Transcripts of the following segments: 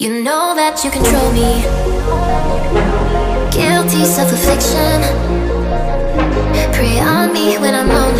You know that you control me. Guilty self-affliction. Prey on me when I'm lonely.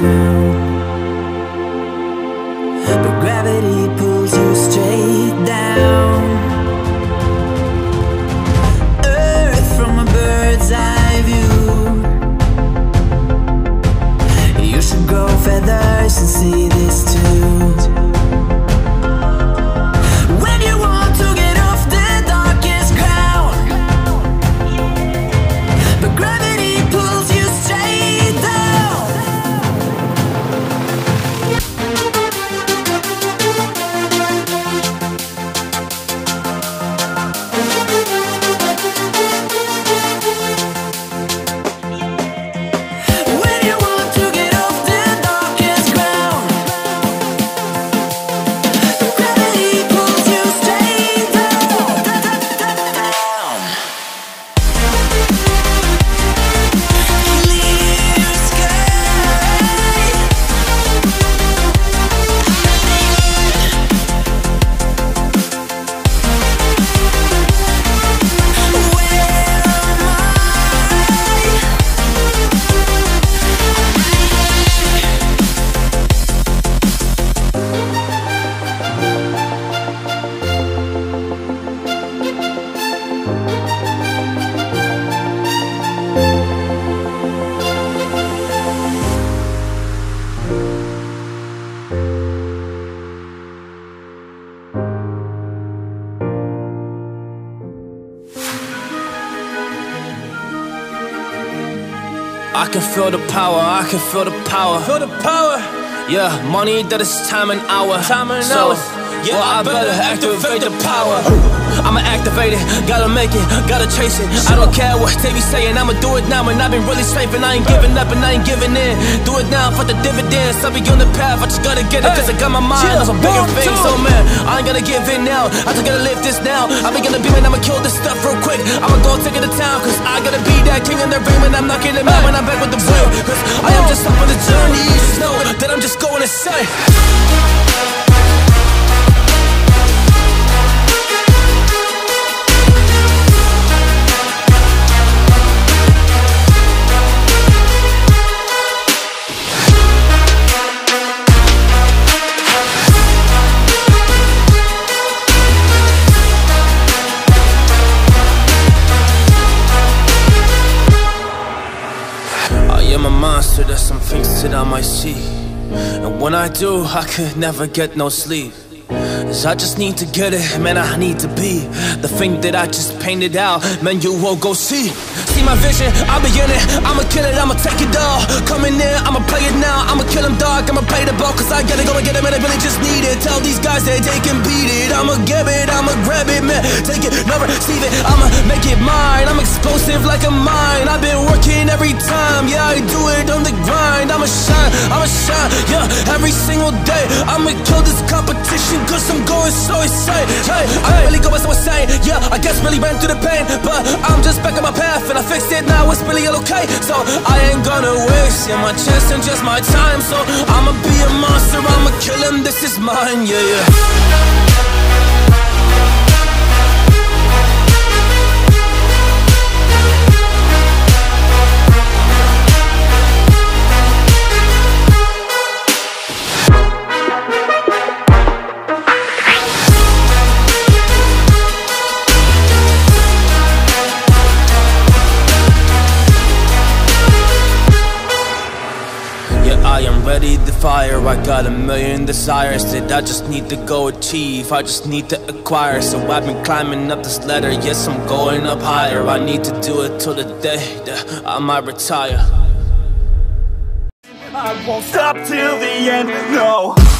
go. I can feel the power, I can feel the power. Feel the power. Yeah, money that is time and hour. Time and so, hours. Yeah, well, I I better better activate the activate the power. I'ma activate it, gotta make it, gotta chase it. I don't care what they be saying, I'ma do it now. And I've been really slaving, I ain't giving up and I ain't giving in. Do it now for the dividends. I'll be on the path, I just gotta get it, cause I got my mind on some bigger things. So, man, I ain't gonna give in now. I just gotta live this now. I be gonna be man, I'ma kill this stuff real quick. I'ma go take it to town, cause I gotta be that king in the ring. And I'm knocking them out when I'm back with the whip. Cause I am just up on the journey. Just know that I'm just going insane. I things that I might see. And when I do, I could never get no sleep. 'Cause I just need to get it, man, I need to be The thing that I just painted out, man, you won't go see See my vision, I'll be in it I'ma kill it, I'ma take it all. Coming in, I'ma play it now. I'ma kill him dog, I'ma play the ball. Cause I gotta go and get it, man, I really just need it. Tell these guys that they can beat it. I'ma give it, I'ma grab it, man. Take it, never receive it. I'ma make it mine. I'm explosive like a mine. I've been I'ma shine, I'ma shine Yeah, every single day. I'ma kill this competition Cause I'm going so insane. Hey, I really go so insane Yeah, I guess really ran through the pain But I'm just back on my path And I fixed it now, it's really all okay. So I ain't gonna waste Yeah, my chance and just my time. So I'ma be a monster I'ma kill him, this is mine yeah Yeah, got a million desires that I just need to go achieve. I just need to acquire. So I've been climbing up this ladder. Yes, I'm going up higher. I need to do it till the day that I might retire. I won't stop till the end, no